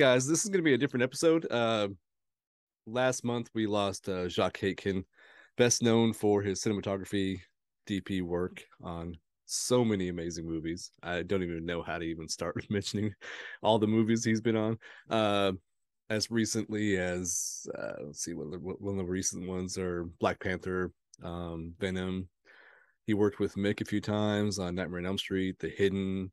Guys, this is going to be a different episode. Uh, last month we lost uh, Jacques Haitkin, best known for his cinematography, DP work on so many amazing movies. I don't even know how to even start mentioning all the movies he's been on. Uh, as recently as uh, let's see, what one of the recent ones are Black Panther, um, Venom. He worked with Mick a few times on Nightmare on Elm Street, The Hidden,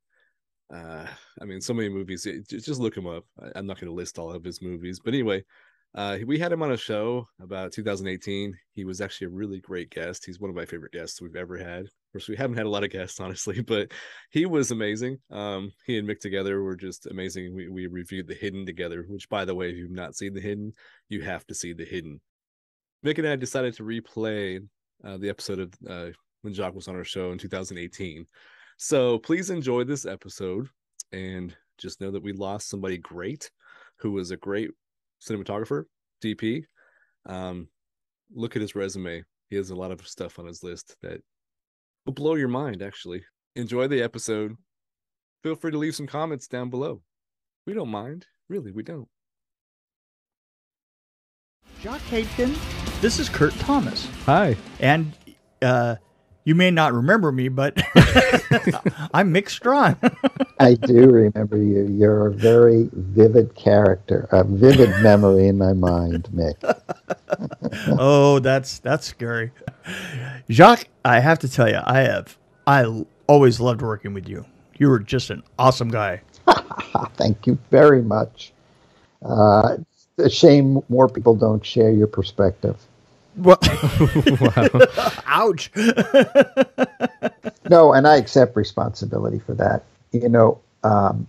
uh i mean so many movies just look him up. I'm not going to list all of his movies but anyway uh we had him on a show about 2018 he was actually a really great guest. He's one of my favorite guests we've ever had. Of course we haven't had a lot of guests honestly but he was amazing. Um he and mick together were just amazing. We, we reviewed the hidden together which by the way if you've not seen the hidden you have to see the hidden. Mick and i decided to replay uh, the episode of uh, when jacques was on our show in 2018 so please enjoy this episode and just know that we lost somebody great who was a great cinematographer, DP. Um, look at his resume. He has a lot of stuff on his list that will blow your mind, actually. Enjoy the episode. Feel free to leave some comments down below. We don't mind. Really, we don't. Jacques Haitkin, this is Kurt Thomas. Hi. And uh, you may not remember me, but I'm Mick Strawn. I do remember you. You're a very vivid character, a vivid memory in my mind, Mick. oh, that's that's scary. Jacques, I have to tell you, I have I always loved working with you. You were just an awesome guy. Thank you very much. Uh, it's a shame more people don't share your perspective. Well, ouch. no, and I accept responsibility for that. You know, um,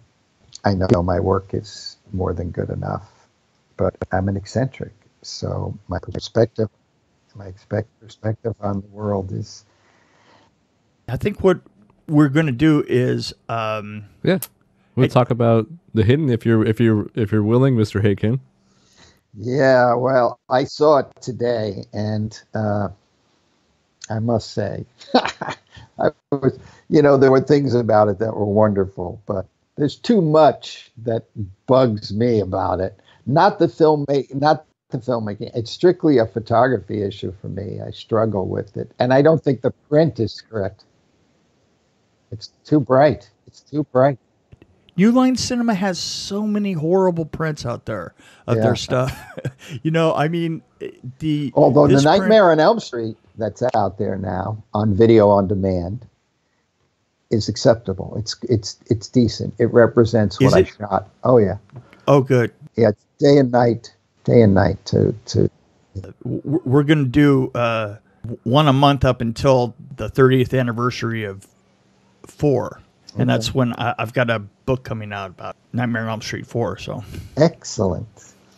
I know my work is more than good enough, but I'm an eccentric. So my perspective, my perspective on the world is. I think what we're going to do is. Um, yeah, we'll talk about the hidden if you're if you're if you're willing, Mr. Haitkin. Yeah, well, I saw it today, and uh, I must say, I was, you know, there were things about it that were wonderful, but there's too much that bugs me about it. Not the film, not the filmmaking. It's strictly a photography issue for me. I struggle with it, and I don't think the print is correct. It's too bright. It's too bright. New Line Cinema has so many horrible prints out there of yeah. their stuff. you know, I mean, the although the Nightmare print, on Elm Street that's out there now on video on demand is acceptable. It's it's it's decent. It represents what I shot. Oh yeah. Oh good. Yeah, day and night, day and night to to. We're gonna do uh, one a month up until the 30th anniversary of four and that's when I, have got a book coming out about Nightmare on Elm Street four. So excellent.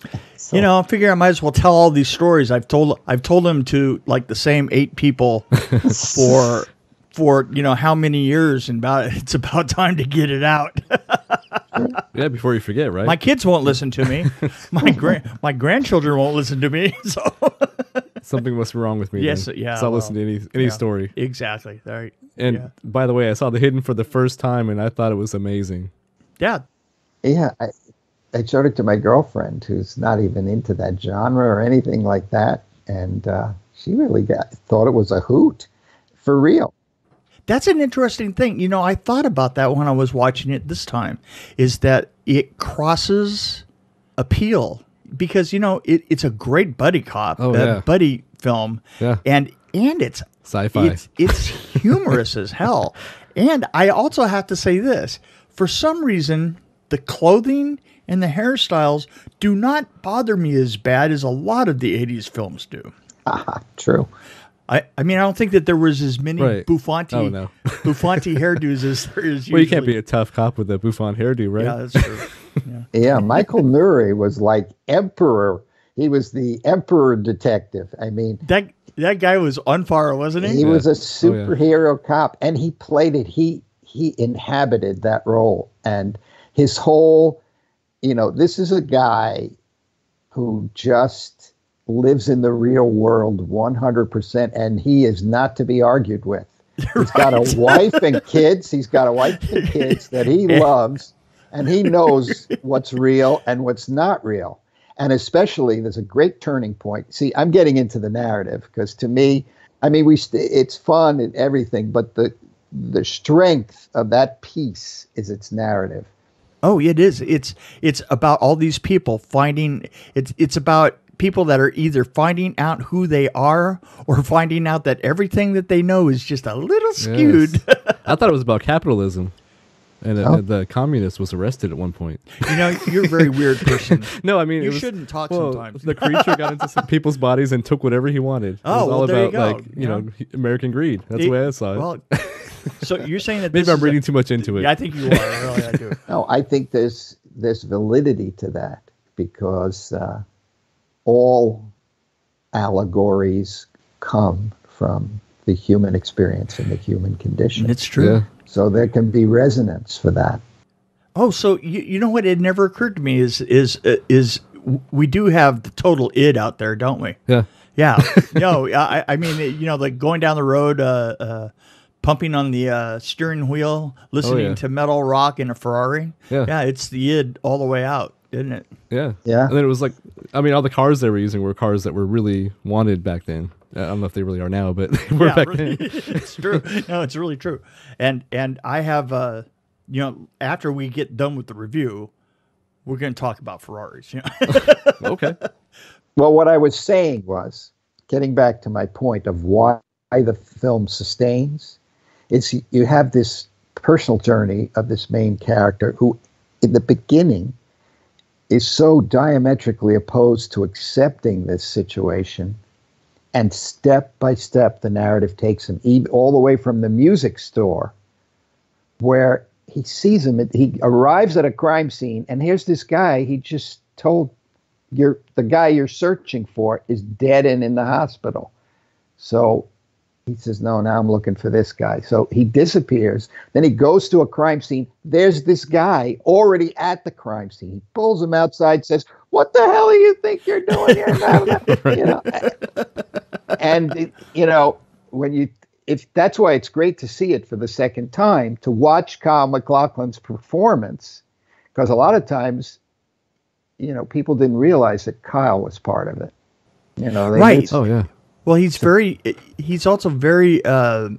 excellent. You know, I figure I might as well tell all these stories. I've told I've told them to like the same eight people for for you know how many years, and about it's about time to get it out. yeah, before you forget, right? My kids won't listen to me. My grand my grandchildren won't listen to me. So something must be wrong with me. Yes, then. yeah. So I'll well, listen to any any yeah, story. Exactly. There. And yeah. by the way, I saw the hidden for the first time, and I thought it was amazing. Yeah. Yeah. I, I showed it to my girlfriend, who's not even into that genre or anything like that, and uh, she really got, thought it was a hoot, for real. That's an interesting thing. You know, I thought about that when I was watching it this time. Is that it crosses appeal because you know it, it's a great buddy cop, oh, yeah. buddy film, yeah. and and it's sci-fi. It's, it's humorous as hell. And I also have to say this: for some reason, the clothing and the hairstyles do not bother me as bad as a lot of the '80s films do. Ah, true. I, I mean, I don't think that there was as many right. Buffonti, oh, no. Buffonti hairdos as there is. Usually. Well, you can't be a tough cop with a Buffon hairdo, right? Yeah, that's true. Yeah, yeah Michael Nouri was like emperor. He was the emperor detective. I mean, that that guy was on fire, wasn't he? He yeah. was a superhero oh, yeah. cop, and he played it. He he inhabited that role, and his whole, you know, this is a guy who just lives in the real world 100%, and he is not to be argued with. He's right. got a wife and kids. He's got a wife and kids that he loves and he knows what's real and what's not real. And especially, there's a great turning point. See, I'm getting into the narrative because to me, I mean, we st- it's fun and everything, but the the strength of that piece is its narrative. Oh, it is. It's it's about all these people finding. It's it's about people that are either finding out who they are or finding out that everything that they know is just a little skewed. Yes. I thought it was about capitalism. And Oh. the communist was arrested at one point. you know, you're a very weird person. No, I mean You it was, shouldn't talk well, sometimes. The creature got into some people's bodies and took whatever he wanted. It Oh, was all well, there you about go, like you you know, know? American greed. That's the way I saw it. Well, so you're saying that Maybe this I'm is a- reading too much into it. Yeah, I think you are. Really, I do. No, I think there's there's validity to that because uh, all allegories come from the human experience and the human condition. It's true. Yeah. So there can be resonance for that. Oh, so you, you know what? It never occurred to me is is uh, is we do have the total id out there, don't we? Yeah. Yeah. no, I, I mean, you know, like going down the road, uh, uh, pumping on the uh, steering wheel, listening yeah. to metal rock in a Ferrari. Yeah. Yeah, it's the id all the way out, isn't it? Yeah. Yeah. And then it was like, I mean, all the cars they were using were cars that were really wanted back then. I don't know if they really are now, but they were yeah, back really. then. it's true. No, it's really true. And and I have uh you know, after we get done with the review, we're going to talk about Ferraris. You know? okay. Well, what I was saying was getting back to my point of why the film sustains. It's you have this personal journey of this main character who, in the beginning, is so diametrically opposed to accepting this situation, and step by step the narrative takes him all the way from the music store, where he sees him. He arrives at a crime scene, and here's this guy he just told you're the guy you're searching for is dead and in the hospital. So he says, No, now I'm looking for this guy. So he disappears. Then he goes to a crime scene. There's this guy already at the crime scene. He pulls him outside, says, What the hell do you think you're doing here? you know, and it- you know, when you if that's why it's great to see it for the second time, to watch Kyle MacLachlan's performance, because a lot of times you know, people didn't realize that Kyle was part of it. You know, they Right. did- Oh yeah. Well, he's very. He's also very. Uh,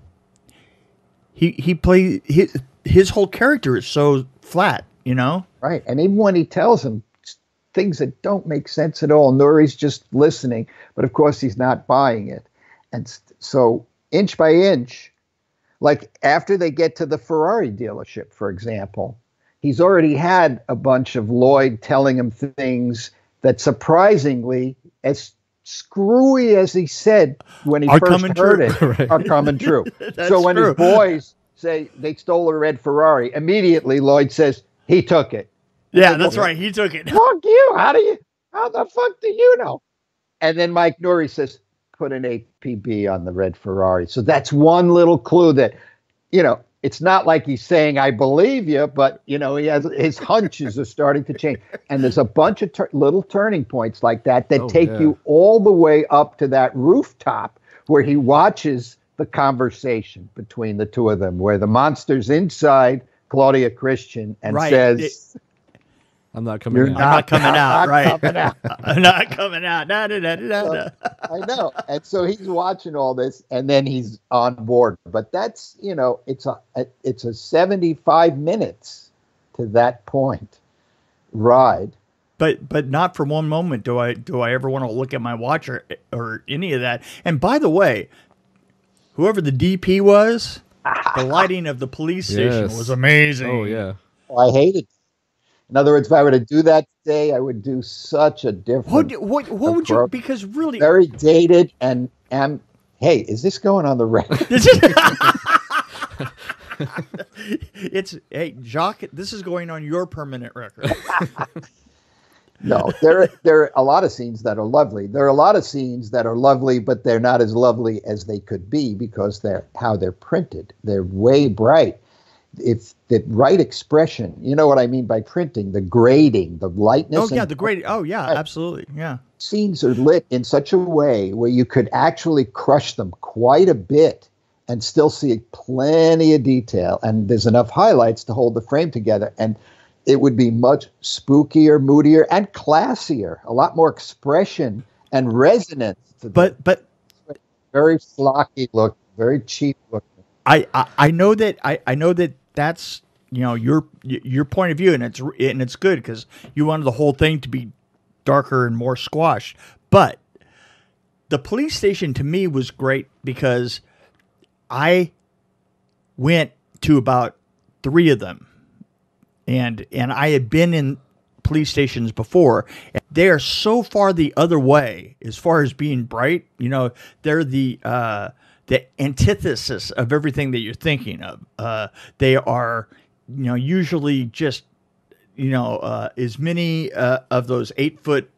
he he play his his whole character is so flat. You know. right. And even when he tells him things that don't make sense at all, Nouri's just listening, but of course he's not buying it. And so, inch by inch, like after they get to the Ferrari dealership, for example, he's already had a bunch of Lloyd telling him things that surprisingly, as screwy as he said when he Are first heard true. it, are coming true. So when true. his boys say they stole a red Ferrari, immediately Lloyd says he took it. Yeah, that's right. He took it. Fuck you! How do you? How the fuck do you know? And then Mike Nouri says, "Put an APB on the red Ferrari." So that's one little clue that, you know, it's not like he's saying I believe you, but you know, he has his hunches are starting to change. And there's a bunch of tur- little turning points like that that Oh, take yeah. you all the way up to that rooftop where he watches the conversation between the two of them, where the monster's inside Claudia Christian and Right. says. I'm not coming You're out. I'm not coming out, not right. coming out. I'm not coming out. Da, da, da, da, da, da. I know. And so he's watching all this and then he's on board. But that's, you know, it's a it's a 75 minutes to that point ride. But but not for one moment do I do I ever want to look at my watch or, or any of that. And by the way, whoever the DP was, the lighting of the police station Yes. was amazing. Oh yeah. Oh, I hated it. In other words, if I were to do that today, I would do such a different What what what would you because really very dated and am hey, is this going on the record? It's hey Jacques. This is going on your permanent record. No, there there are a lot of scenes that are lovely. There are a lot of scenes that are lovely, but they're not as lovely as they could be because they're how they're printed. They're way bright. If the right expression, you know what I mean by printing, the grading, the lightness. oh yeah, the grading. Oh yeah, absolutely. Yeah. scenes are lit in such a way where you could actually crush them quite a bit and still see plenty of detail. And there's enough highlights to hold the frame together. And it would be much spookier, moodier, and classier. A lot more expression and resonance. But but very flocky look, very cheap look. I, I I know that I, I know that that's you know your your point of view and it's and it's good because you wanted the whole thing to be darker and more squashed. But the police station to me was great because I went to about three of them, and and I had been in police stations before. They are so far the other way as far as being bright. You know, they're the uh, the antithesis of everything that you're thinking of. Uh, they are, you know, usually just you know uh, as many uh, of those eight foot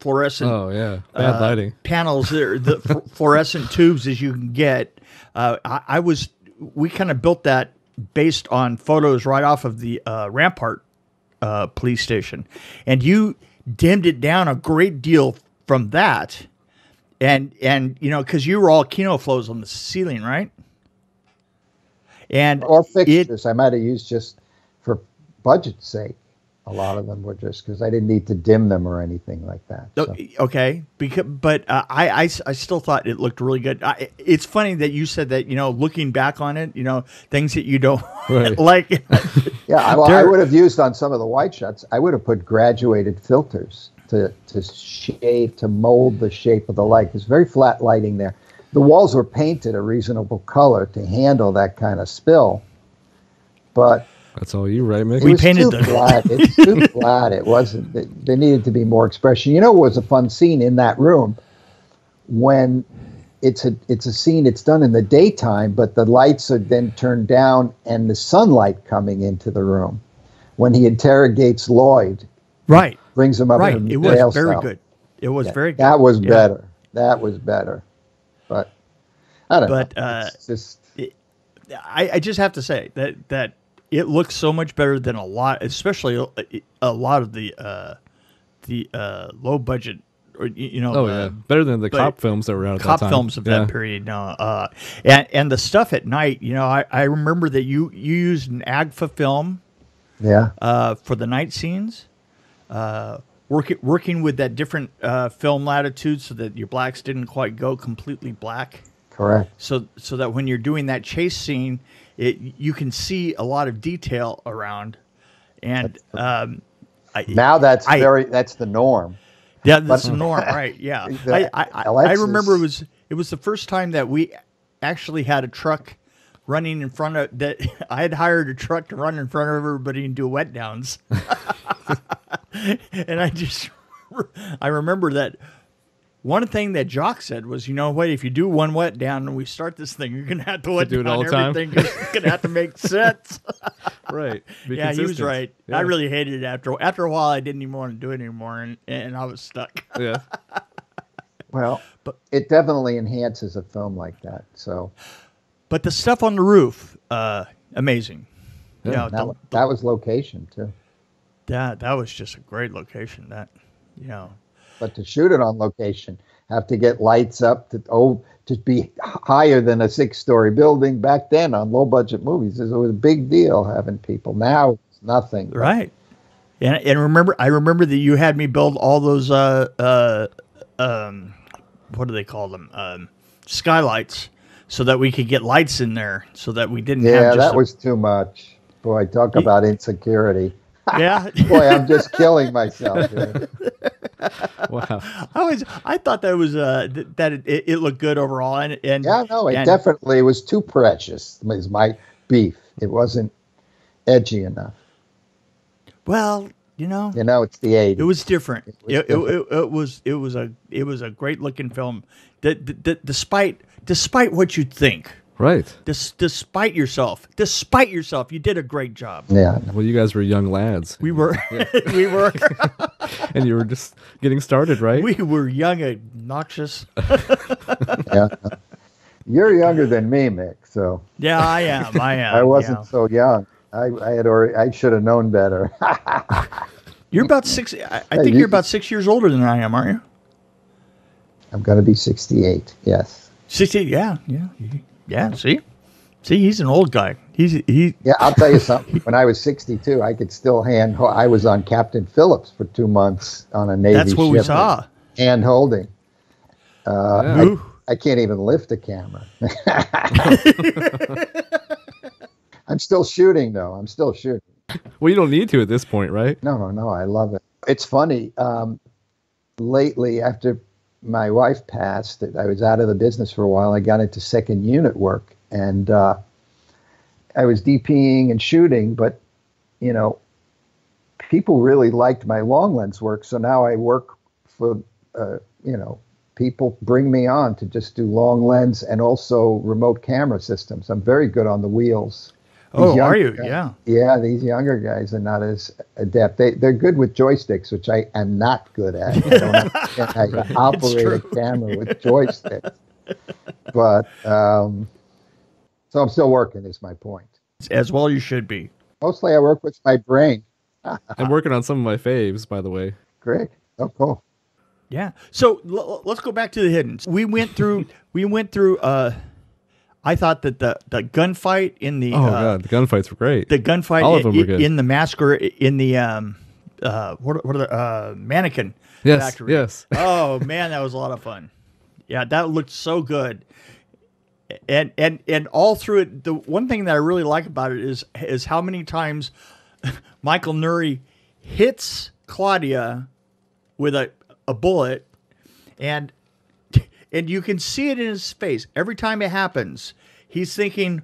fluorescent Oh yeah, bad uh, lighting. panels, there, the fluorescent tubes as you can get. Uh, I, I was, we kind of built that based on photos right off of the uh, Rampart uh, police station, and you dimmed it down a great deal from that, and and you know because you were all Kino Flos on the ceiling, right? And Or it, fixtures. I might have used just for budget's sake. A lot of them were just because I didn't need to dim them or anything like that. So. Okay, because but uh, I still thought it looked really good. I, it's funny that you said that you know looking back on it, you know things that you don't Right. like. Yeah, I, well, I would have used on some of the white shots. I would have put graduated filters to to shape to mold the shape of the light. There's very flat lighting there. The walls were painted a reasonable color to handle that kind of spill, but That's all you, right, Mick? We painted too flat. It's too flat. It wasn't. There needed to be more expression. You know, it was a fun scene in that room when it's a it's a scene. It's done in the daytime, but the lights are then turned down and the sunlight coming into the room. When he interrogates Lloyd, right, brings them up. right. in It was very cell. good. It was Yeah, very good. That was Yeah. better. That was better. But I don't But, know. uh, it's just I, I just have to say that that it looks so much better than a lot, especially a, a lot of the uh, the uh, low budget or you you know oh uh, yeah, better than the but cop films that were out at cop that time. films of Yeah. that period now. Uh, and and the stuff at night, you know, I, I remember that you you used an Agfa film yeah. uh, for the night scenes. Uh, working working with that different uh, film latitude so that your blacks didn't quite go completely black. Correct. So so that when you're doing that chase scene, it you can see a lot of detail around. And um, I, Now that's I- very that's the norm. yeah, that's the norm, right? Yeah, I, I, I, I remember it was it was the first time that we actually had a truck running in front of that. I had hired a truck to run in front of everybody and do wet downs, and I just I remember that. One thing that Jock said was, you know what? If you do one wet down and we start this thing, you're gonna have to wet do it down all the time? everything. 'cause It's gonna have to make sense. right. Be yeah, he was right. Yeah. I really hated it after after a while. I didn't even want to do it anymore, and, and I was stuck. yeah. Well, But- it definitely enhances a film like that. So But the stuff on the roof, uh, amazing. Yeah, Yeah, that, the- that was location too. that that was just a great location. That, you know, But to shoot it on location, have to get lights up to oh to be higher than a six-story building back then on low-budget movies. It was a big deal having people. Now it's nothing. right? And and remember, I remember that you had me build all those uh uh um, what do they call them? Um, skylights, so that we could get lights in there, so that we didn't have Yeah, just that a- was too much. Boy, talk about insecurity. yeah. Boy, I'm just killing myself. Wow. I was I thought that was uh th- that it, it looked good overall, and and Yeah, no, it and- definitely was too precious. Is my beef. It wasn't edgy enough. well, you know, You know, it's the '80s. It was different. It was it, it, it, was it was a it was a great looking film. That, that, that despite despite what you think, Right. dis, despite yourself, despite yourself, you did a great job. yeah. Well, you guys were young lads, We were we were and you were just getting started, right? we were young, obnoxious. yeah. You're younger than me, Mick. So Yeah, I am. I am. I wasn't yeah. so young. I, I had already. I should have known better. You're about six. I, I think you- you're about six years older than I am, aren't you? I'm going to be 68. Yes. Sixty. Yeah, yeah, yeah. See, see, he's an old guy. He's he. Yeah, I'll tell you something. When I was 62, I could still hand. I was on Captain Phillips for two months on a Navy That's what ship. we saw. Hand holding. Uh, Yeah. Ooh. I can't even lift a camera. I'm still shooting though. I'm still shooting. Well, you don't need to at this point, right? No, no, no. I love it. It's funny. Um, lately, after my wife passed, I was out of the business for a while. I got into second unit work, and uh, I was DPing and shooting. But you know, people really liked my long lens work, so now I work for uh, you know people bring me on to just do long lens and also remote camera systems. I'm very good on the wheels. These Oh, young are you? guys- Yeah. Yeah, these younger guys are not as adept. They they're good with joysticks, which I am not good at. I don't understand how operate a camera with joysticks. But um, so I'm still working. Is my point. As well, you should be. Mostly, I work with my brain. I'm working on some of my faves, by the way. Great. Oh, cool. Yeah. So l- let's go back to the hidden. We went through. we went through. Uh, I thought that the the gunfight in the Oh uh, god, the gunfights were great. the gunfight All of them were good. in the massacre in the um uh what what are the uh mannequin yes, factory. yes. oh man, that was a lot of fun. Yeah, that looked so good. And and and all through it, the one thing that I really like about it is is how many times Michael Nouri hits Claudia with a a bullet, and and you can see it in his face every time it happens. He's thinking,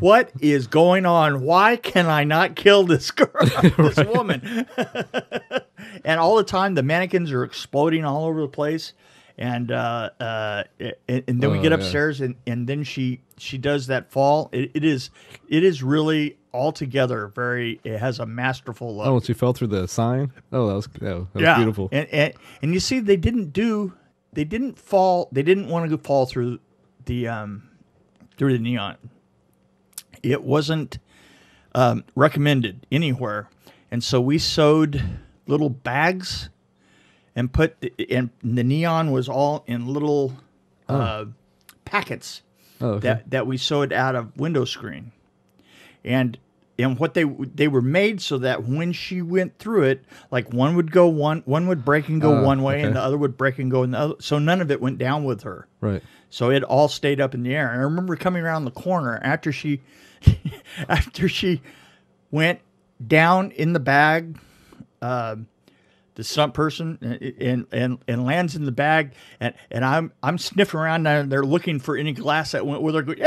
"What is going on? Why can I not kill this girl, this woman?" and all the time, the mannequins are exploding all over the place. And uh, uh, and, and then we Oh, get yeah. upstairs, and, and then she she does that fall. It, it is it is really altogether very. It has a masterful look. Oh, she fell through the sign. Oh, that was that was, beautiful. And, and and you see, they didn't do, they didn't fall, they didn't want to fall through the um through the neon. It wasn't um, recommended anywhere, and so we sewed little bags and put the, and the neon was all in little uh, packets oh, okay. that that we sewed out of window screen, and and what they they were made so that when she went through it, like one would go one one would break and go Oh, one way, and the other would break and go in the other. So none of it went down with her. right. So it all stayed up in the air. And I remember coming around the corner after she after she went down in the bag. Um, the stunt person uh, and, and and lands in the bag and and I'm I'm sniffing around and they're looking for any glass that went with her. Going, yay,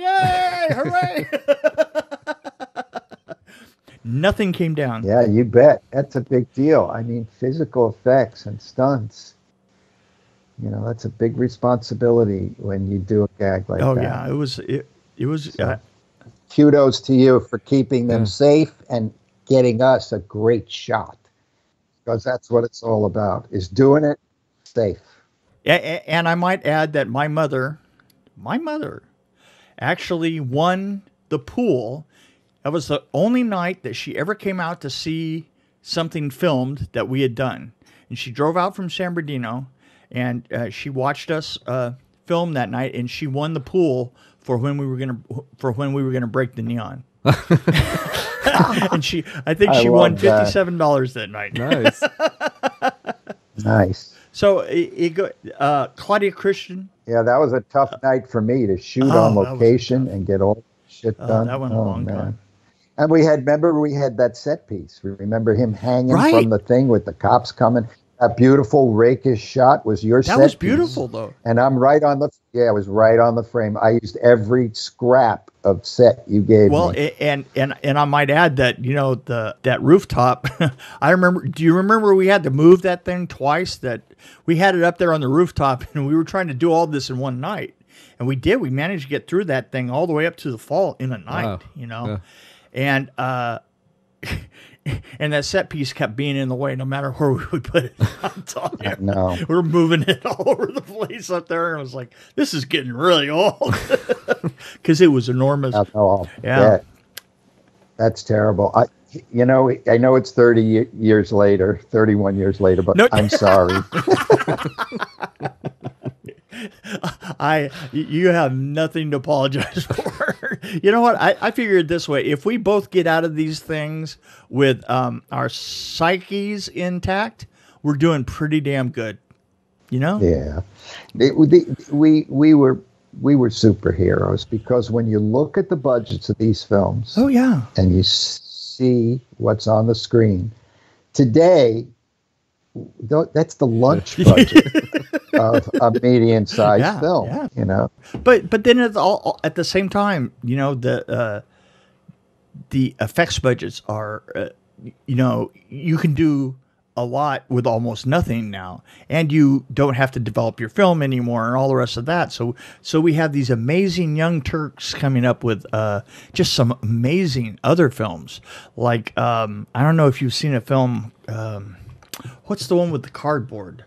yay, hooray! Nothing came down. Yeah, you bet. That's a big deal. I mean, physical effects and stunts. You know, that's a big responsibility when you do a gag like oh that. Oh yeah, it was it it was So- uh, kudos to you for keeping them Yeah. safe and getting us a great shot because that's what it's all about is doing it safe And I might add that my mother, my mother, actually won the pool. That was the only night that she ever came out to see something filmed that we had done. And she drove out from San Bernardino and uh, she watched us uh, film that night and she won the pool for when we were going to for when we were going to break the neon. and she I think I she won $57 that night. Nice. nice So it, it go, uh, Claudia Christian yeah that was a tough night for me to shoot Oh, on that was location and get all shit Oh, done that went a long time. And we had remember we had that set piece We remember him hanging Right. from the thing with the cops coming that beautiful rakish shot was your That set was piece. beautiful, though. and I'm right on the yeah, it was right on the frame. I used every scrap of set you gave Well, me. a- and and and I might add that you know the that rooftop. I remember. Do you remember we had to move that thing twice? That we had it up there on the rooftop, and we were trying to do all this in one night, and we did. We managed to get through that thing all the way up to the fall in a night. Wow. You know, Yeah. And uh. And that set piece kept being in the way, no matter where we would put it. I'm telling you. no. we're moving it all over the place up there, and I was like, "This is getting really old," because it was enormous. I know, I'll Yeah. bet. That's terrible. I, you know, I know it's 30 years later, 31 years later, but No. I'm sorry. I, you have nothing to apologize for. You know what? I, I figured this way: if we both get out of these things with um, our psyches intact, we're doing pretty damn good. You know? Yeah, It- we- we we were we were superheroes because when you look at the budgets of these films Oh yeah. and you see what's on the screen today, that's the lunch budget of a medium-sized Yeah, film. yeah. You know, But but then it's all, all- at the same time, you know the uh, the effects budgets are, uh, you know, you can do a lot with almost nothing now, and you don't have to develop your film anymore and all the rest of that. So so we have these amazing young Turks coming up with uh, just some amazing other films. Like um, I don't know if you've seen a film. Um, what's the one with the cardboard?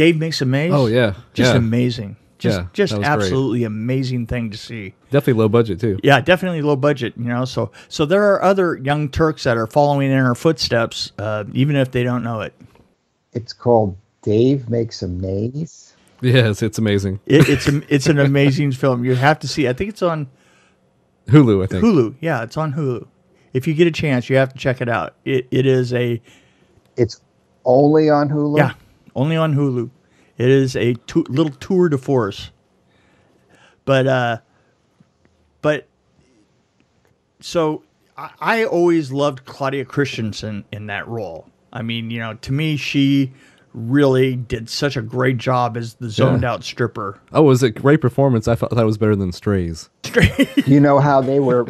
Dave makes a maze. Oh, yeah. just Yeah. amazing. Just Yeah, just that was great. absolutely amazing thing to see. Definitely low budget too. Yeah, definitely low budget. You know, so so there are other young Turks that are following in our footsteps, uh, even if they don't know it. it's called Dave Makes a Maze. Yes, it's amazing. it it's a, it's an amazing film. You have to see. I think it's on Hulu, I think. Hulu. Yeah, it's on Hulu. If you get a chance, you have to check it out. It it is a It's only on Hulu. yeah, only on Hulu. It is a tu- little tour de force. But uh, but so I, I always loved Claudia Christensen in that role. I mean, you know, to me, she really did such a great job as the zoned out stripper. Oh, it was a great performance. I thought that was better than Strays. You know how they were.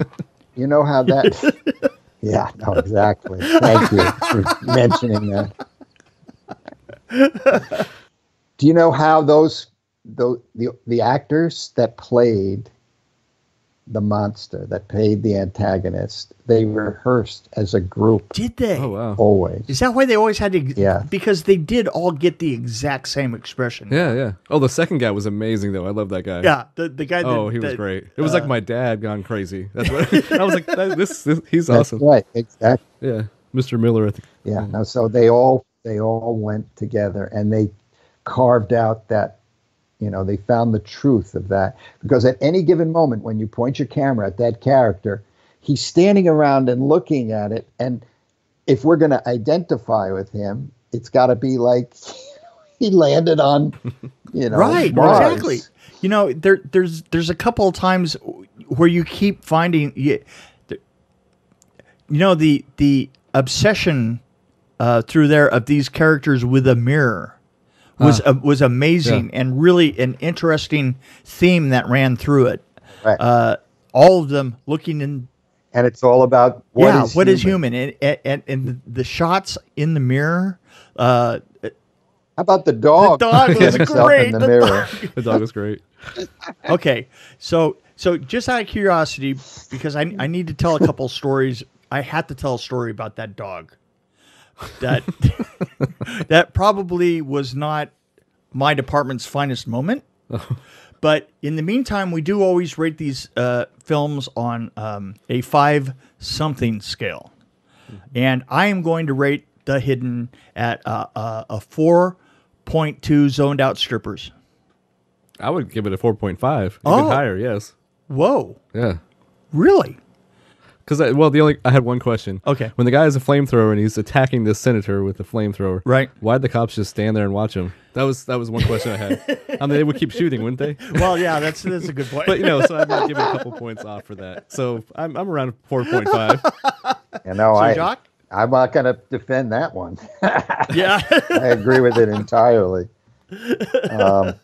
You know how that. Yeah. No. Exactly. Thank you for mentioning that. Do you know how those the the the actors that played the monster that played the antagonist they rehearsed as a group Did they? Oh wow. always. Is that why they always had to? Yeah. Because they did all get the exact same expression. Yeah, yeah. Oh, the second guy was amazing though. I love that guy. Yeah. The the guy. That, Oh, he was that- great. It was like uh, my dad gone crazy. That's what I was like. That, this, this, he's That's awesome. right. Exactly. Yeah, Mr. Miller. I think. Yeah. No, so they all they all went together and they carved out that you know they found the truth of that. Because at any given moment when you point your camera at that character he's standing around and looking at it. And if we're going to identify with him it's got to be like he landed on you know right Mars. exactly. You know there there's there's a couple of times where you keep finding you, you know the the obsession uh, through there of these characters with a mirror was uh, was amazing and really an interesting theme that ran through it Right. uh, all of them looking in and it's all about what yeah is what is human. human and, and and the- the shots in the mirror uh, how about the dog The dog was great. the The mirror The dog was great. okay so so just out of curiosity because i, I need to tell a couple stories i had to tell a story about that dog that that probably was not my department's finest moment but in the meantime we do always rate these uh, films on um, a five something scale and i am going to rate the hidden at uh, uh, a 4.2 zoned out strippers I would give it a four point five. Oh. Even higher. Yes. whoa Yeah. really Because I, well, the only I had one question. Okay. When the guy has a flamethrower and he's attacking this senator with a flamethrower, Right. Why'd the cops just stand there and watch him? That was that was one question I had. I mean, they would keep shooting, wouldn't they? Well, yeah, that's that's a good point. But you know, so I might give it a couple points off for that. So I'm I'm around four point five. you know so, I, Jacques? i'm not going to defend that one Yeah. I agree with it entirely. Um,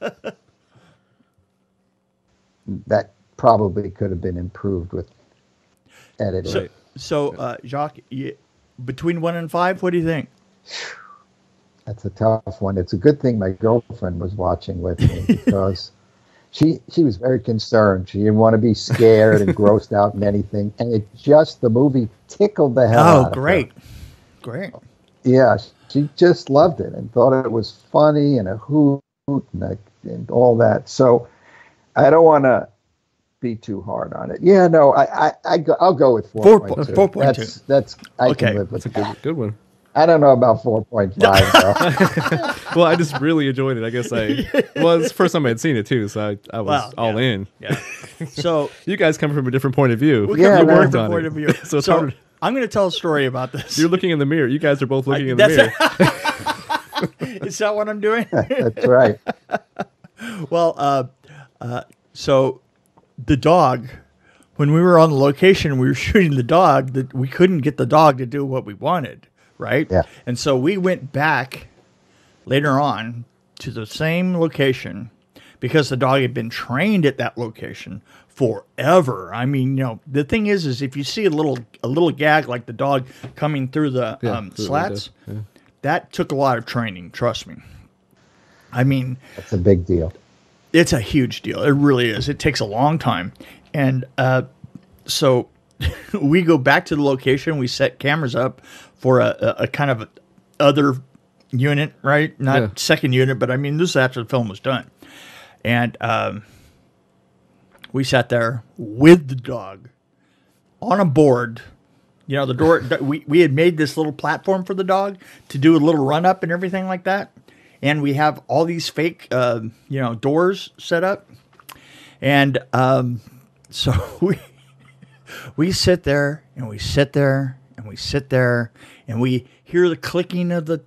that probably could have been improved with editing. so, so uh, Jacques, you, between one and five, what do you think? That's a tough one. It's a good thing my girlfriend was watching with me because she she was very concerned. She didn't want to be scared and grossed out and anything. And it just the movie tickled the hell out Oh, of her. great, great. Yeah, she just loved it and thought it was funny and a hoot and, a, and all that. So I don't want to be too hard on it. Yeah, no, I, I, I go, I'll go with Four 4.2. po- 4.2. That's, that's, I Okay. can live with That's a that. good good one. I don't know about 4.5 well, I just really enjoyed it. I guess I well, it's the first time I had seen it too, so I, I was Well, all yeah. in. Yeah. So You guys come from a different point of view. we Yeah, come from a worked different on point it. of view. So it's so hard- I'm going to tell a story about this. You're looking in the mirror. You guys are both looking in the mirror. Is that what I'm doing? That's right. Well, uh, uh, so the dog, when we were on the location, we were shooting the dog. That we couldn't get the dog to do what we wanted, right? Yeah. And so we went back later on to the same location because the dog had been trained at that location forever. I mean, you know, the thing is, is if you see a little a little gag like the dog coming through the Yeah, um, through the window, slats, that took a lot of training. Trust me. I mean, That's a big deal. It's a huge deal. It really is. It takes a long time. And uh, so we go back to the location. We set cameras up for a, a, a kind of other unit, right? Not Yeah. second unit, but I mean, this is after the film was done. And um, we sat there with the dog on a board. You know, the door, we, we had made this little platform for the dog to do a little run up and everything like that. And we have all these fake, uh, you know, doors set up. And um, so we, we sit there and we sit there and we sit there and we hear the clicking of the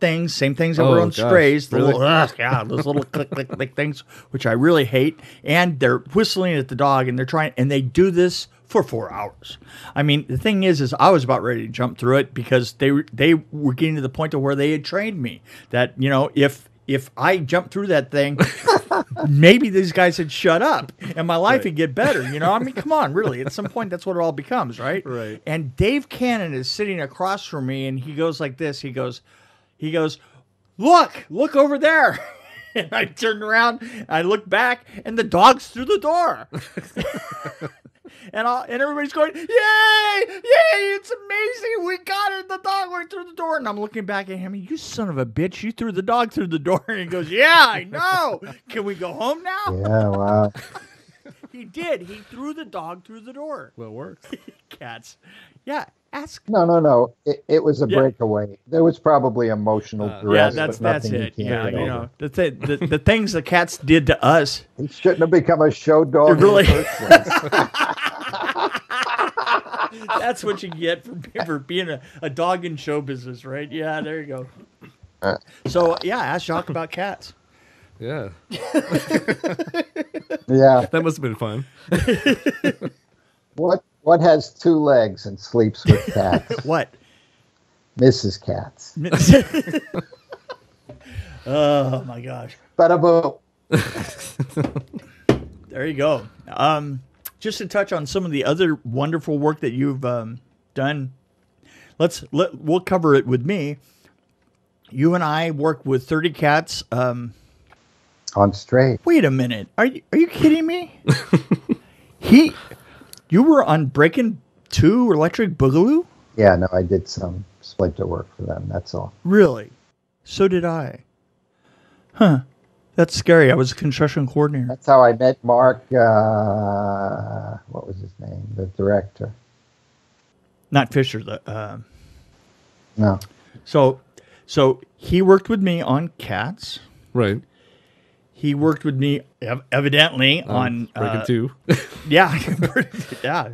things, same things that were Oh, on gosh, strays, the really? little, ugh, yeah, those little click, click, click things, which I really hate. And they're whistling at the dog and they're trying, and they do this for four hours. I mean, the thing is, is I was about ready to jump through it because they were- they were getting to the point of where they had trained me that you know if if I jumped through that thing, maybe these guys had shut up and my life would get better. You know, I mean, come on, really. At some point, that's what it all becomes, right? Right. And Dave Cannon is sitting across from me, and he goes like this. He goes, he goes, look, look over there. And I turned around, I looked back, and the dog's through the door. and all, and everybody's going, "Yay! Yay! It's amazing! We got it! The dog went through the door." And I'm looking back at him. You son of a bitch! You threw the dog through the door. And he goes, "Yeah, I know. Can we go home now?" Yeah, wow. He did. He threw the dog through the door. Well, it works. Cats. Yeah. Ask. No, no, no. It, it was a Yeah. breakaway. There was probably emotional Uh, duress. yeah, that's but that's nothing he it. can't Yeah, you over. know the, th- the the things the cats did to us. He shouldn't have become a show dog Really? in the first place. That's what you get for, for being a, a dog in show business, right? Yeah, there you go. Uh. So yeah, ask Jacques about cats. Yeah, yeah. that must have been fun. What what has two legs and sleeps with cats? What? Mrs. Cats. oh my gosh. Bada boom. There you go. Um, just to touch on some of the other wonderful work that you've um, done, let's let we'll cover it with me. You and I worked with Thirty Cats. Um, On Strays. wait a minute, are you are you kidding me? he, you were on Breaking Two Electric Boogaloo. Yeah, no, I did some splinter work for them. That's all. Really? So did I. Huh. That's scary. I was a construction coordinator. That's how I met Mark. Uh, what was his name? The director. Not Fisher. The uh, No. so so he worked with me on Cats. Right. He worked with me ev- evidently on Breaking uh, two. Yeah, yeah.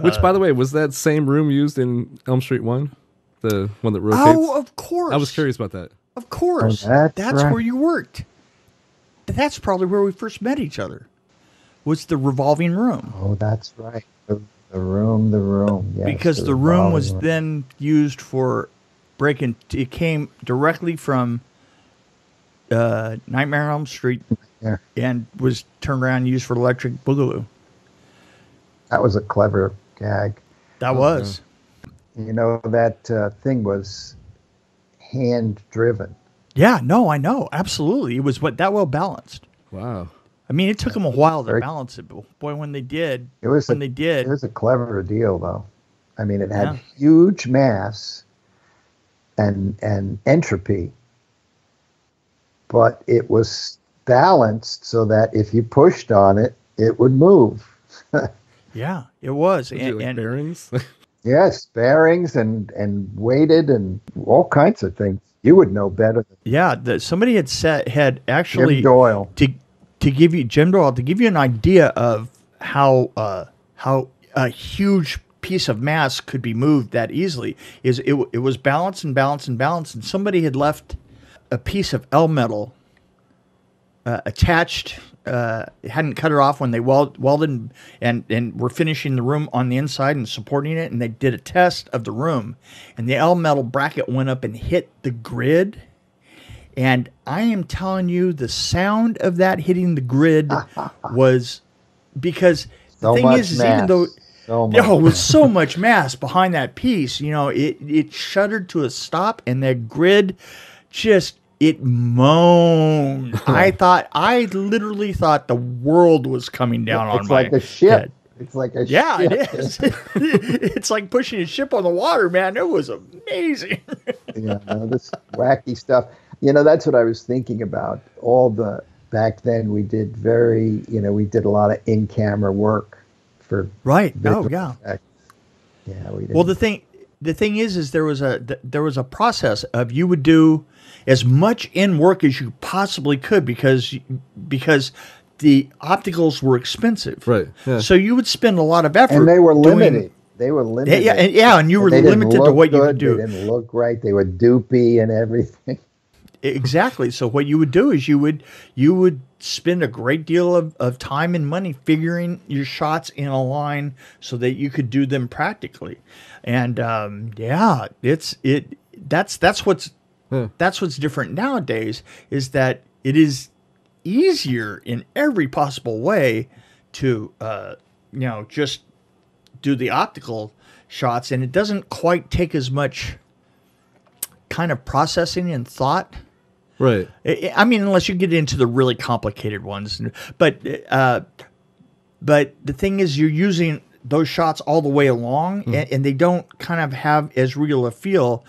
Which, by the way, was that same room used in Elm Street One, the one that rotates? oh, of course. I was curious about that. Of course. Oh, that's right. where you worked. That's probably where we first met each other. Was the revolving room. Oh, that's right. The, the room, the room. Yes, because the room revolving was then used for breaking. It came directly from uh, Nightmare on Elm Street Yeah. and was turned around and used for Electric Boogaloo. That was a clever gag. That was. You know, that uh, thing was hand driven. Yeah, no, I know. Absolutely. It was what that well balanced. Wow. I mean, it took them a while to Very- balance it, but boy, when they did, It was when a, they did, It was a clever deal, though. I mean, it had Yeah. huge mass and and entropy, but it was balanced so that if you pushed on it, it would move. yeah, it was. Was And, it like and bearings? Yes, bearings and and weighted and all kinds of things. You would know better Yeah, the, somebody had said had actually Jim Doyle. to to give you Jim Doyle to give you an idea of how uh, how a huge piece of mass could be moved that easily is it, it was balanced and balanced and balanced and somebody had left a piece of L metal uh, attached uh, hadn't cut it off when they weld, welded and, and and were finishing the room on the inside and supporting it and they did a test of the room and the L metal bracket went up and hit the grid. And I am telling you, the sound of that hitting the grid was because the So thing is, is even though So oh, with so much mass behind that piece, you know, it it shuddered to a stop, and that grid just it moaned. I thought, I literally thought the world was coming down on it's my like a ship. head. It's like a Yeah, ship. it is. it's like pushing a ship on the water, man. It was amazing. yeah, no, this wacky stuff. You know, that's what I was thinking about. All the back then, we did very, you know, we did a lot of in-camera work for. Right. Oh, yeah. effects. Yeah, we did. Well, the thing the thing is, is there was a there was a process of you would do as much in work as you possibly could because because the opticals were expensive. Right, yeah. So you would spend a lot of effort. and they were doing- limited. They were limited. yeah, and, yeah, and you were they limited to look what you good, could do. They didn't look right. They were doopy and everything. Exactly. So what you would do is you would you would spend a great deal of, of time and money figuring your shots in a line so that you could do them practically. And um, yeah, it's it that's that's what's That's what's different nowadays is that it is easier in every possible way to uh, you know just do the optical shots and it doesn't quite take as much kind of processing and thought. Right. I mean, unless you get into the really complicated ones, but uh, but the thing is, you're using those shots all the way along, and, and they don't kind of have as real a feel,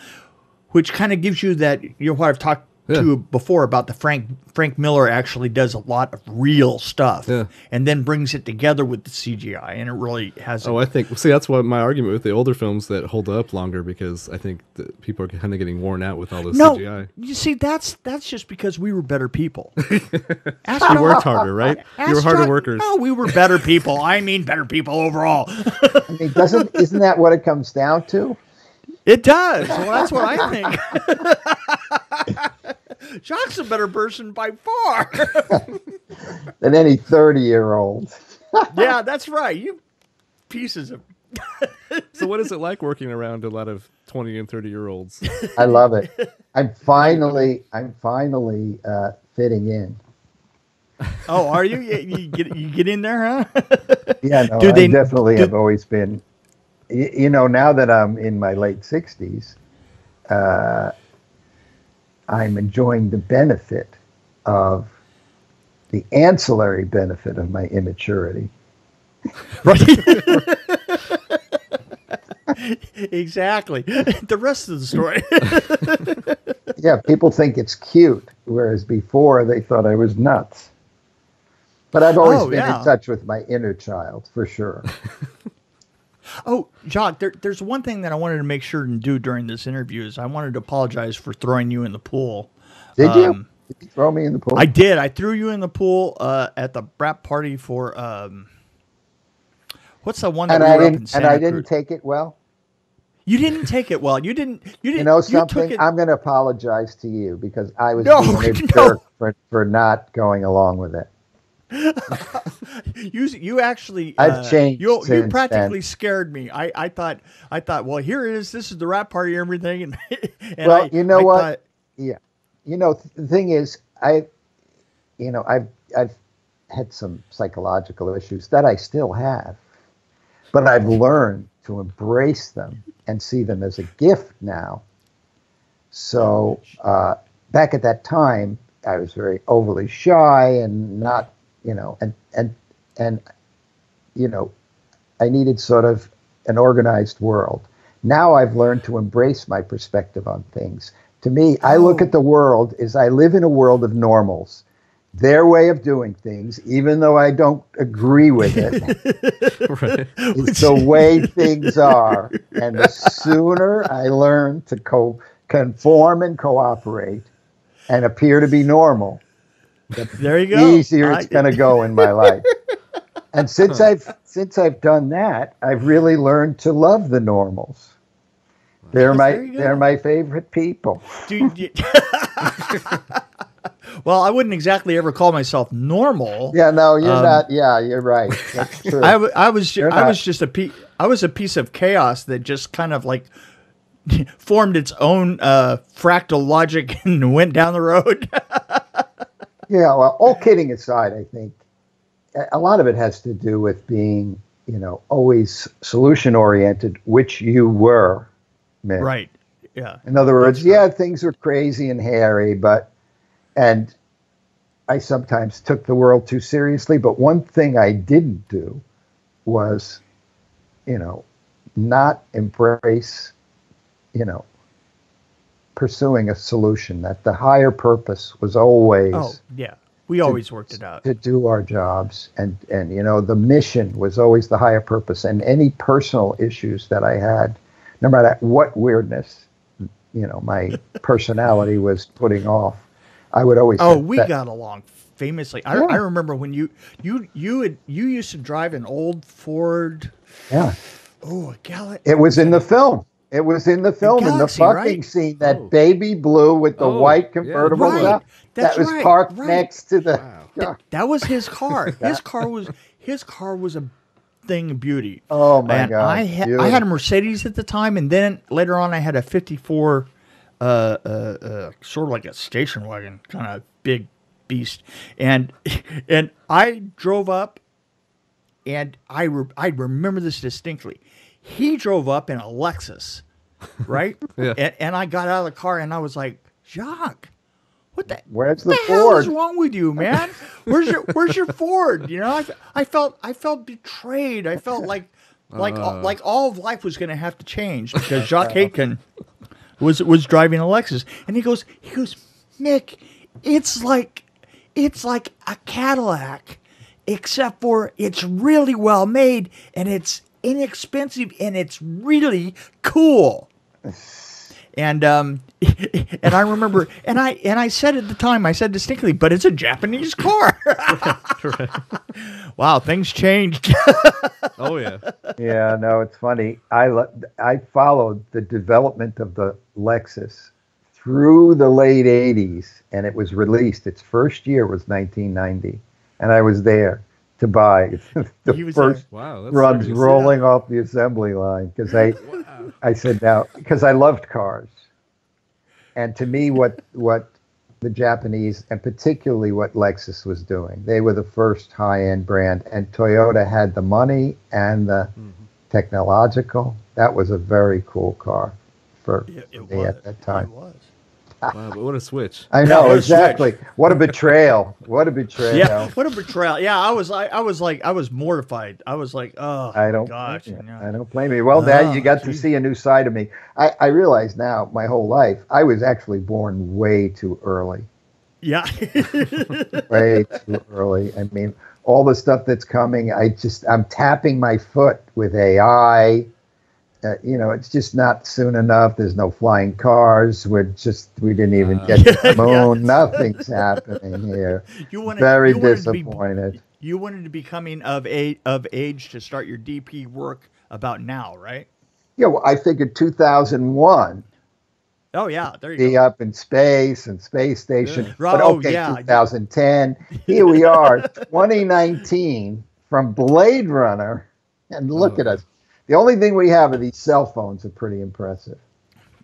which kind of gives you that you know what I've talked to Yeah. you before about the Frank Frank Miller actually does a lot of real stuff, Yeah. and then brings it together with the CGI, and it really has. Oh, I think. See, that's what my argument with the older films that hold up longer because I think that people are kind of getting worn out with all this no, CGI. you see, that's that's just because we were better people. Ask You worked harder, right? You were harder workers. No, we were better people. I mean, better people overall. I mean, doesn't isn't that what it comes down to? It does. Well, that's what I think. Jacques's a better person by far. Than any thirty-year-old. yeah, that's right. You pieces of. So, what is it like working around a lot of twenty and thirty year olds? I love it. I'm finally, I'm finally uh, fitting in. Oh, are you? You, you get you get in there, huh? Yeah, no, Do I they- definitely do- have always been. Y- You know, now that I'm in my late 60s, uh, I'm enjoying the benefit of the ancillary benefit of my immaturity. right. exactly. The rest of the story. Yeah, people think it's cute, whereas before they thought I was nuts. But I've always Oh, been yeah. in touch with my inner child, for sure. Oh, Jacques, there, there's one thing that I wanted to make sure and do during this interview is I wanted to apologize for throwing you in the pool. Did you? Um, Did you throw me in the pool? I did. I threw you in the pool uh, at the brat party for um, what's the one that and we I were up in didn't. And Santa I didn't Cruz? take it well. You didn't take it well. You didn't. You didn't. You know took something? it- I'm going to apologize to you because I was No, no. jerk for, for not going along with it. you you actually I've uh, changed You, you practically then. scared me. I, I thought I thought well here it is. This is the wrap party and everything. And, and Well, I- you know I what? thought- Yeah, you know th- the thing is, I, you know, I've I've had some psychological issues that I still have, but I've learned to embrace them and see them as a gift now. So uh, back at that time, I was very overly shy and not, you know, and and and you know, I needed sort of an organized world. Now I've learned to embrace my perspective on things. To me, I look Oh. at the world as I live in a world of normals. their way of doing things, even though I don't agree with it. right. it's the way things are. And the sooner I learn to co- conform and cooperate and appear to be normal, the There you go. easier it's going to go in my life. And since I've since I've done that, I've really learned to love the normals. They're Yes, my they're my favorite people. Dude, you- well, I wouldn't exactly ever call myself normal. Yeah, no, you're Um, not. Yeah, you're right. That's true. I, I was You're I not. was just a pe- I was a piece of chaos that just kind of like formed its own uh, fractal logic and went down the road. Yeah, well, all kidding aside, I think a- lot of it has to do with being, you know, always solution oriented, which you were, Mick. right. Yeah. In other words, yeah, things were crazy and hairy, but, and I sometimes took the world too seriously. But one thing I didn't do was, you know, not embrace, you know, pursuing a solution. That the higher purpose was always Oh, yeah. We always worked it out. to do our jobs and and you know the mission was always the higher purpose and any personal issues that i had no matter what weirdness you know my personality was putting off i would always Oh, we that- got along famously. I, Yeah. I remember when you you you had you used to drive an old Ford. yeah Oh, a Gal- it was in the film it was in the film in the fucking right? scene that Oh. baby blue with the Oh, white yeah. convertible Right. top That's that was right, parked right. next to the Wow. Yeah. That was his car. His car was his car was a thing of beauty. oh my and god I had I had a Mercedes at the time, and then later on I had a '54, uh, uh, uh, sort of like a station wagon, kind of big beast, and and I drove up, and I re- I remember this distinctly. He drove up in a Lexus, right? Yeah. and, and I got out of the car, and I was like, Jacques, what the where's the, what the hell is wrong with you, man? Where's your Where's your Ford? You know, I, I felt I felt betrayed. I felt like like Uh. like all of life was going to have to change because Jacques Haitkin was was driving a Lexus, and he goes he goes Mick, it's like it's like a Cadillac, except for it's really well made and it's inexpensive and it's really cool. And um, and I remember, and I and I said at the time, I said distinctly, but it's a Japanese car. wow, things changed. Oh yeah. Yeah, no, it's funny. I I followed the development of the Lexus through the late '80s, and it was released. Its first year was 1990, and I was there to buy the He was first Wow. That's runs serious. rolling off the assembly line because I I said now because I loved cars, and to me, what what the Japanese and particularly what Lexus was doing, they were the first high end brand, and Toyota had the money and the mm-hmm. technological. That was a very cool car for It- it me at that time. It was. Wow, but what a switch. I know what a exactly. What a betrayal! What a betrayal! Yeah, what a betrayal. Yeah, I was like, I was like, I was mortified. I was like, oh, I don't. gosh. blame you you. know. I don't blame you. Well, Dad, Oh, you got to see a new side of me. I, I realize now, my whole life, I was actually born way too early. Yeah. Way too early. I mean, all the stuff that's coming, I just, I'm tapping my foot with AI. Uh, you know, it's just not soon enough. There's no flying cars. We're just, we didn't even Uh. get to the moon. Nothing's happening here. you wanted, Very you to be- disappointed. you wanted to be coming of age of age to start your DP work about now, right? Yeah, well, I figured 2001. Oh yeah, there you be go. up in space and space station. Yeah. But Oh, okay, yeah. 2010. Here we are, 2019 from Blade Runner, and look Oh. at us. The only thing we have are these cell phones are pretty impressive.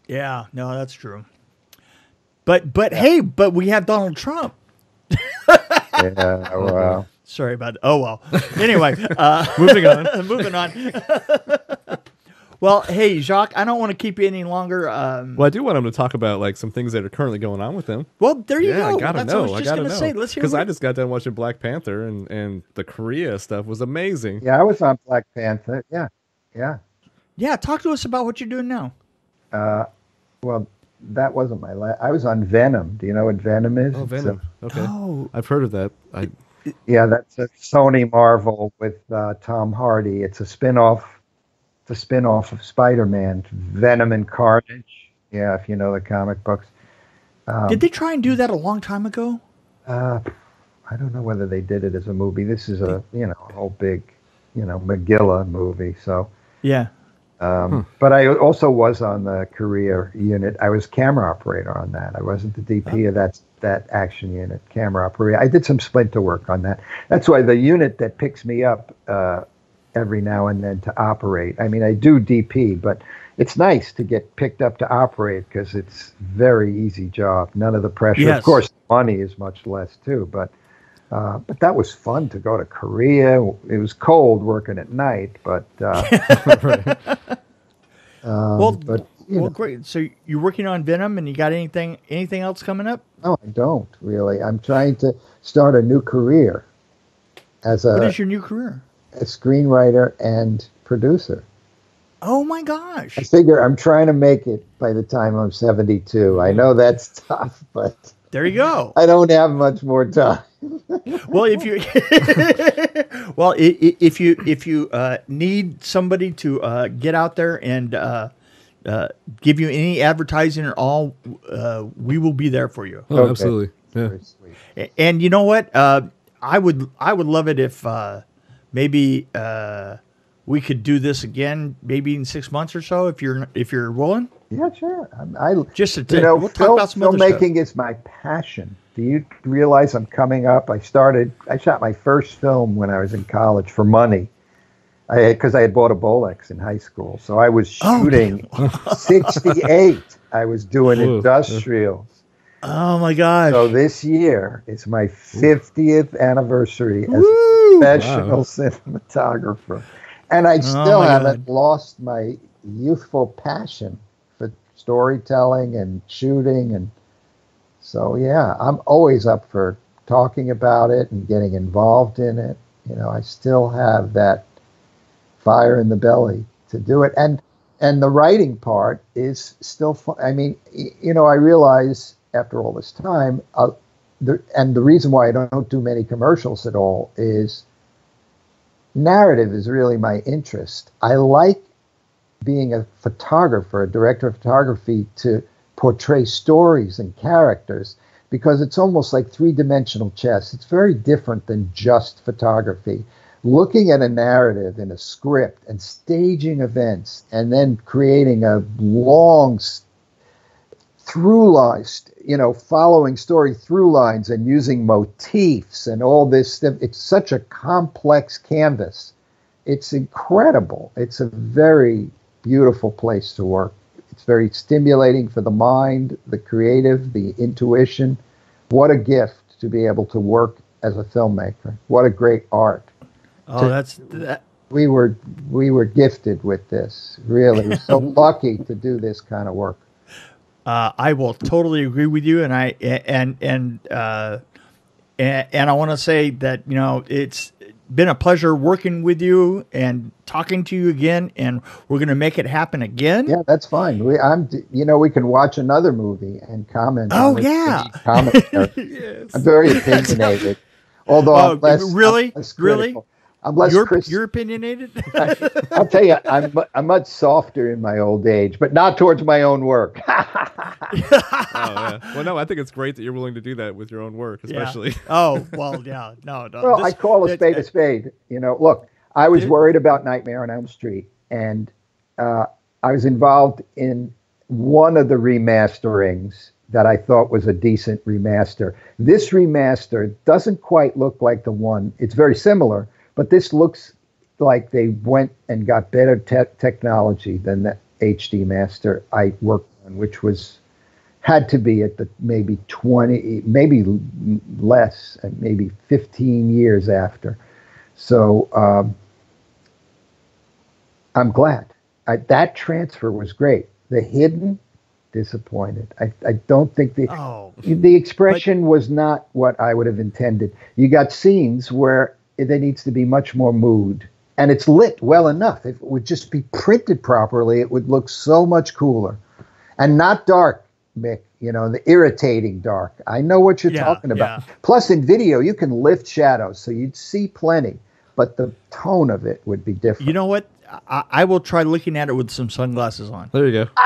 Yeah, no, that's true. But but hey, but we have Donald Trump. Yeah, well, Sorry about Oh well. Anyway, uh, Moving on. moving on. well, hey Jacques, I don't want to keep you any longer. Um, Well, I do want him to talk about like some things that are currently going on with him. well, there you yeah, go. I gotta That's know. what I I just gotta gonna know. say. Let's hear because I just got done watching Black Panther, and and the Korea stuff was amazing. yeah, I was on Black Panther. Yeah, yeah. Yeah, talk to us about what you're doing now. Uh, well, that wasn't my last. I was on Venom. Do you know what Venom is? Oh, It's a- Venom. Okay, Oh, I've heard of that. I yeah, that's a Sony Marvel with uh, Tom Hardy. It's a spin-off. It's a spin-off of Spider-Man, Venom and Carnage. Yeah, if you know the comic books. Um, did they try and do that a long time ago? Uh, I don't know whether they did it as a movie. This is a you know a whole big, you know, Megillah movie. So, Yeah. um, but I also was on the Korea unit. I was camera operator on that. I wasn't the DP of that that action unit, camera operator. I did some splinter work on that. That's why the unit that picks me up uh, every now and then to operate. I mean, I do DP, but it's nice to get picked up to operate because it's very easy job. None of the pressure. Yes. Of course, money is much less too, but. Uh, but that was fun to go to Korea. It was cold working at night, but uh, um, Well, but well, know, great. So you're working on Venom, and you got anything anything else coming up? no, I don't really. I'm trying to start a new career as a, is your new career? a screenwriter and producer. Oh my gosh! I figure I'm trying to make it by the time I'm 72. I know that's tough, but There you go. I don't have much more time. Well, if you well, i- i- if you if you uh, need somebody to uh, get out there and uh, uh, give you any advertising at all, uh, we will be there for you. oh, Okay. absolutely. Yeah. Very sweet. And you know what? Uh, I would I would love it if uh, maybe uh, we could do this again, maybe in six months or so, if you're if you're willing. Yeah, sure. I'm, I, Just to you know, we'll talk film, about some other stuff. filmmaking is my passion. Do you realize I'm coming up? I started. I shot my first film when I was in college for money, because I, had bought a Bolex in high school. So I was Oh, shooting '68. I was doing Whoa. industrial. Oh my gosh! So this year is my 50th anniversary as Woo! a professional Wow. cinematographer. And I oh, still my haven't lost my youthful passion for storytelling and shooting. And so, yeah, I'm always up for talking about it and getting involved in it. You know, I still have that fire in the belly to do it. And and the writing part is still fun. I mean, you know, I realize after all this time, uh, the, and the reason why I don't do many commercials at all is narrative is really my interest. I like being a photographer, a director of photography, to portray stories and characters because it's almost like three dimensional chess. It's very different than just photography. Looking at a narrative in a script and staging events and then creating a long through lines, you know, following story through lines and using motifs and all this. It's such a complex canvas. It's incredible. It's a very beautiful place to work. It's very stimulating for the mind, the creative, the intuition. What a gift to be able to work as a filmmaker. What a great art. oh, that's that. We were we were gifted with this. Really, we're so lucky to do this kind of work. Uh, I will totally agree with you, and I and and uh, and, and I want to say that you know it's been a pleasure working with you and talking to you again, and we're going to make it happen again. Yeah, that's fine. We, I'm, you know, we can watch another movie and comment. Oh, yeah. Commentary. Yes. I'm very opinionated. Although Oh, less, really? Really? critical. I'm less You're, Chris- you're opinionated. I'll tell you, I'm I'm much softer in my old age, but not towards my own work. Oh, yeah. Well, no, I think it's great that you're willing to do that with your own work, Yeah. especially. oh well, yeah, no, no. well, I call a it- spade a spade. You know, look, I was Dude. worried about Nightmare on Elm Street, and uh, I was involved in one of the remasterings that I thought was a decent remaster. This remaster doesn't quite look like the one. It's very similar, but this looks like they went and got better te- technology than the HD master I worked on, which was had to be at the maybe 20 maybe less uh, maybe 15 years after. So um, i'm glad. I, that transfer was great. The hidden disappointed. I, I don't think the Oh, the expression was not what i would have intended. You got scenes where there needs to be much more mood and it's lit well enough if it would just be printed properly it would look so much cooler and not dark Mick. You know, the irritating dark. I know what you're Yeah, talking about. yeah. Plus, in video, you can lift shadows, so you'd see plenty, but the tone of it would be different. You know what? I, I will try looking at it with some sunglasses on. There you go.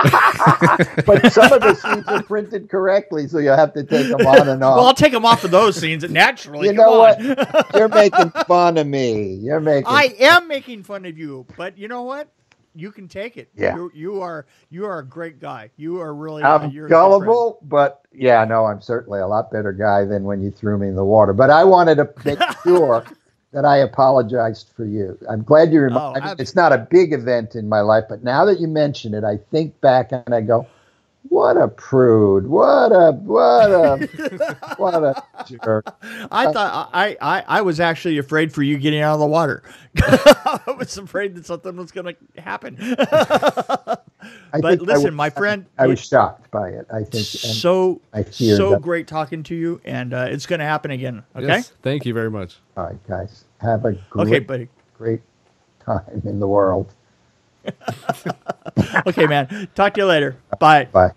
but some of the scenes are printed correctly, so you'll have to take them on and off. Well, I'll take them off of those scenes naturally. you Come know on. what? You're making fun of me. You're making. I am making fun of you, but you know what? You can take it. Yeah. You, you are you are a great guy. You are really. I'm you're a good friend. gullible, but yeah, no, I'm certainly a lot better guy than when you threw me in the water. But I wanted to make sure that I apologized for you. I'm glad you reminded. Oh, I mean, it's not a big event in my life, but now that you mention it, I think back and I go, "What a prude! What a what a what a jerk!" I uh, thought I, I I was actually afraid for you getting out of the water. I was afraid that something was going to happen. I But think listen, was- my friend, I was shocked by it. I think so I feared so that. great talking to you, and uh, it's going to happen again. Okay. Yes, thank you very much. All right, guys, have a great, Okay, buddy. great time in the world. Okay, man. Talk to you later. Bye. Bye.